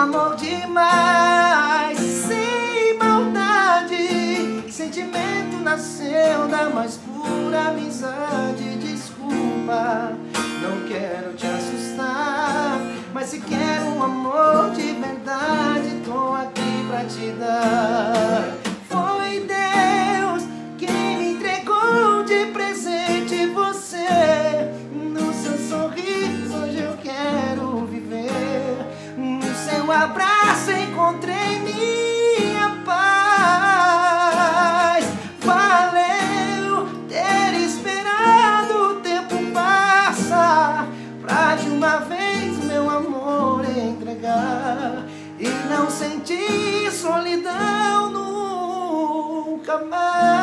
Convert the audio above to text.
amor demais, sem maldade. Sentimento nasceu da mais pura amizade. Desculpa, não quero te assustar, mas se quero um amor de abraço encontrei minha paz. Valeu ter esperado o tempo passar pra de uma vez meu amor entregar e não sentir solidão nunca mais.